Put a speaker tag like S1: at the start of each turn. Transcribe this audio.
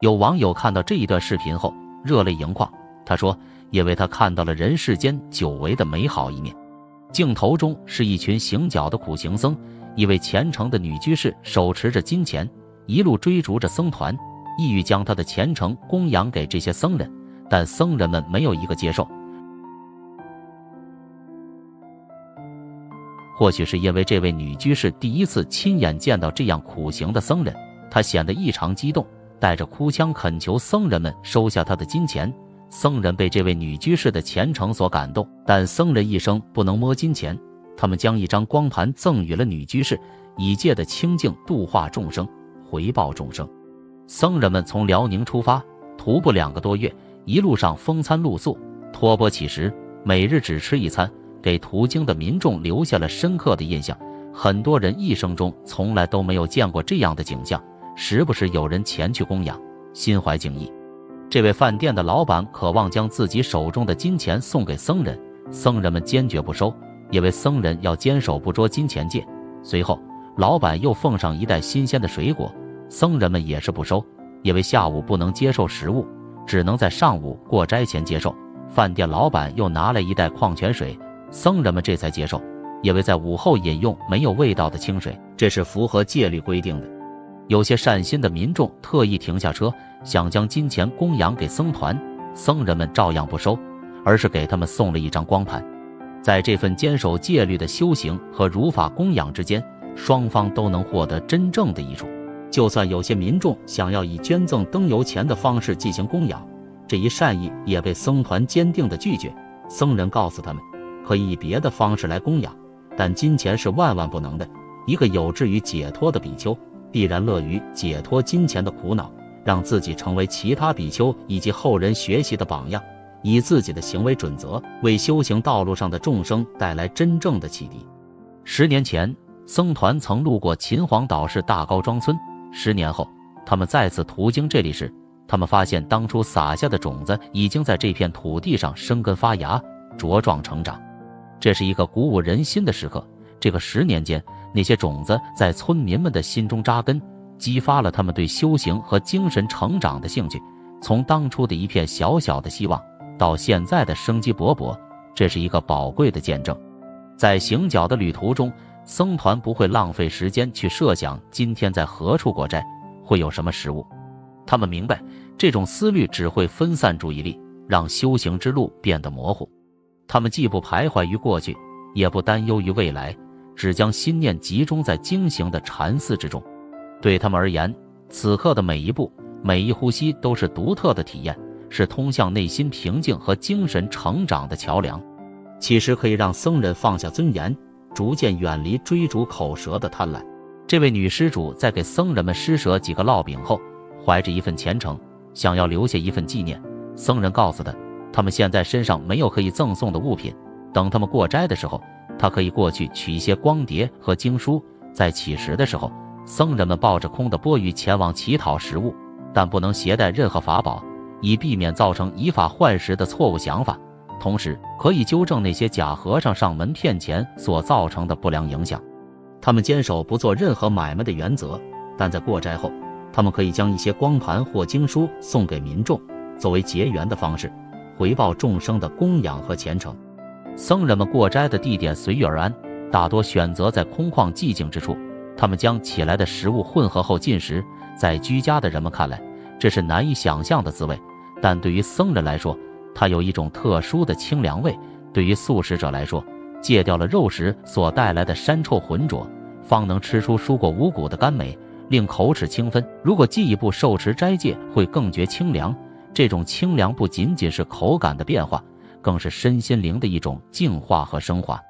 S1: 有网友看到这一段视频后热泪盈眶，他说：“因为他看到了人世间久违的美好一面。”镜头中是一群行脚的苦行僧，一位虔诚的女居士手持着金钱，一路追逐着僧团，意欲将她的虔诚供养给这些僧人，但僧人们没有一个接受。或许是因为这位女居士第一次亲眼见到这样苦行的僧人，她显得异常激动，带着哭腔恳求僧人们收下他的金钱。僧人被这位女居士的虔诚所感动，但僧人一生不能摸金钱，他们将一张光盘赠予了女居士，以借的清净度化众生，回报众生。僧人们从辽宁出发，徒步两个多月，一路上风餐露宿，托钵乞食，每日只吃一餐。给途经的民众留下了深刻的印象。很多人一生中从来都没有见过这样的景象，时不时有人前去供养，心怀敬意。这位饭店的老板渴望将自己手中的金钱送给僧人，僧人们坚决不收，因为僧人要坚守不捉金钱戒。随后，老板又奉上一袋新鲜的水果，僧人们也是不收，因为下午不能接受食物，只能在上午过斋前接受。饭店老板又拿来一袋矿泉水。僧人们这才接受，因为在午后饮用没有味道的清水，这是符合戒律规定的。有些善心的民众特意停下车，想将金钱供养给僧团，僧人们照样不收，而是给他们送了一张光盘。在这份坚守戒律的修行和如法供养之间，双方都能获得真正的益处。就算有些民众想要以捐赠灯油钱的方式进行供养，这一善意也被僧团坚定地拒绝。僧人告诉他们。可以以别的方式来供养，但金钱是万万不能的。一个有志于解脱的比丘，必然乐于解脱金钱的苦恼，让自己成为其他比丘以及后人学习的榜样，以自己的行为准则为修行道路上的众生带来真正的启迪。十年前，僧团曾路过秦皇岛市大高庄村。十年后，他们再次途经这里时，他们发现当初撒下的种子已经在这片土地上生根发芽，茁壮成长。这是一个鼓舞人心的时刻。这个十年间，那些种子在村民们的心中扎根，激发了他们对修行和精神成长的兴趣。从当初的一片小小的希望，到现在的生机勃勃，这是一个宝贵的见证。在行脚的旅途中，僧团不会浪费时间去设想今天在何处过斋，会有什么食物。他们明白，这种思虑只会分散注意力，让修行之路变得模糊。他们既不徘徊于过去，也不担忧于未来，只将心念集中在精行的禅寺之中。对他们而言，此刻的每一步、每一呼吸都是独特的体验，是通向内心平静和精神成长的桥梁。其实可以让僧人放下尊严，逐渐远离追逐口舌的贪婪。这位女施主在给僧人们施舍几个烙饼后，怀着一份虔诚，想要留下一份纪念。僧人告诉她。他们现在身上没有可以赠送的物品，等他们过斋的时候，他可以过去取一些光碟和经书。在乞食的时候，僧人们抱着空的钵盂前往乞讨食物，但不能携带任何法宝，以避免造成以法换食的错误想法。同时，可以纠正那些假和尚上门骗钱所造成的不良影响。他们坚守不做任何买卖的原则，但在过斋后，他们可以将一些光盘或经书送给民众，作为结缘的方式。回报众生的供养和虔诚，僧人们过斋的地点随遇而安，大多选择在空旷寂静之处。他们将起来的食物混合后进食，在居家的人们看来，这是难以想象的滋味，但对于僧人来说，它有一种特殊的清凉味。对于素食者来说，戒掉了肉食所带来的膻臭浑浊，方能吃出蔬果五谷的甘美，令口齿清芬。如果进一步受持斋戒，会更觉清凉。这种清凉不仅仅是口感的变化，更是身心灵的一种净化和升华。